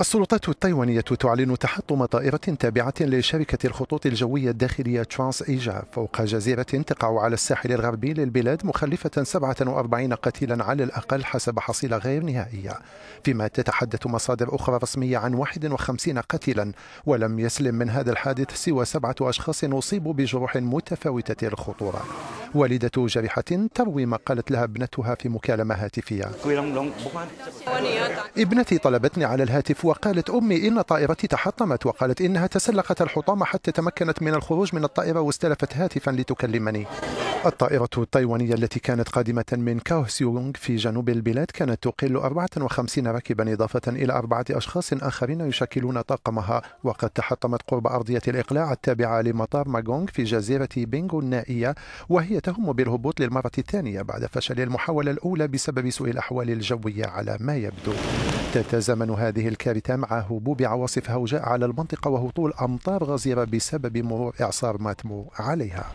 السلطات التايوانية تعلن تحطم طائرة تابعة لشركة الخطوط الجوية الداخلية ترانس إيجا فوق جزيرة تقع على الساحل الغربي للبلاد مخلفة 47 قتيلا على الأقل حسب حصيلة غير نهائية. فيما تتحدث مصادر أخرى رسمية عن 51 قتيلا ولم يسلم من هذا الحادث سوى سبعة أشخاص أصيبوا بجروح متفاوتة الخطورة. والدة جريحة تروي ما قالت لها ابنتها في مكالمة هاتفية. ابنتي طلبتني على الهاتف وقالت أمي إن طائرتي تحطمت وقالت إنها تسلقت الحطام حتى تمكنت من الخروج من الطائرة واستلفت هاتفا لتكلمني. الطائرة التايوانية التي كانت قادمة من كاوسيونغ في جنوب البلاد كانت تقل 54 راكبا إضافة إلى أربعة أشخاص آخرين يشكلون طاقمها. وقد تحطمت قرب أرضية الإقلاع التابعة لمطار ماغونغ في جزيرة بينغو النائية وهي تهم بالهبوط للمرة الثانية بعد فشل المحاولة الأولى بسبب سوء الأحوال الجوية على ما يبدو. تتزامن هذه الكارثة مع هبوب عواصف هوجاء على المنطقة وهطول أمطار غزيرة بسبب مرور إعصار ماتمو عليها.